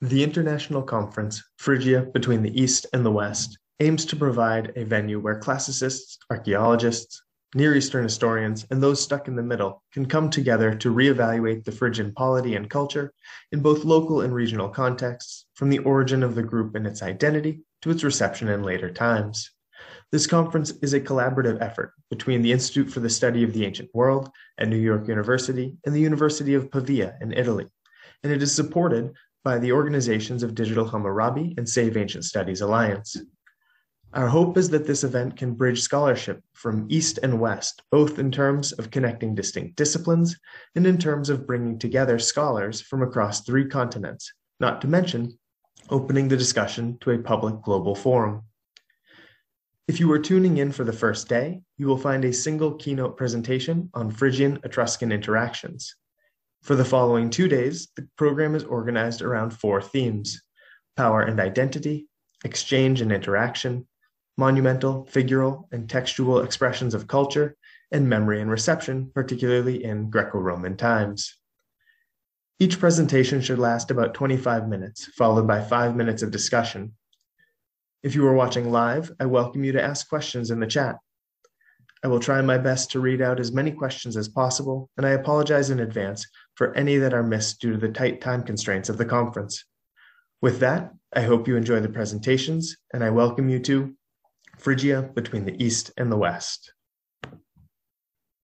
The International Conference, Phrygia Between the East and the West, aims to provide a venue where classicists, archaeologists, Near Eastern historians, and those stuck in the middle can come together to reevaluate the Phrygian polity and culture in both local and regional contexts, from the origin of the group and its identity to its reception in later times. This conference is a collaborative effort between the Institute for the Study of the Ancient World at New York University and the University of Pavia in Italy, and it is supported by the organizations of Digital Hammurabi and Save Ancient Studies Alliance. Our hope is that this event can bridge scholarship from East and West, both in terms of connecting distinct disciplines and in terms of bringing together scholars from across three continents, not to mention opening the discussion to a public global forum. If you are tuning in for the first day, you will find a single keynote presentation on Phrygian Etruscan interactions. For the following two days, the program is organized around four themes power and identity, exchange and interaction, monumental, figural, and textual expressions of culture, and memory and reception, particularly in Greco Roman times. Each presentation should last about 25 minutes, followed by five minutes of discussion. If you are watching live, I welcome you to ask questions in the chat. I will try my best to read out as many questions as possible, and I apologize in advance for any that are missed due to the tight time constraints of the conference. With that, I hope you enjoy the presentations, and I welcome you to Phrygia between the East and the West.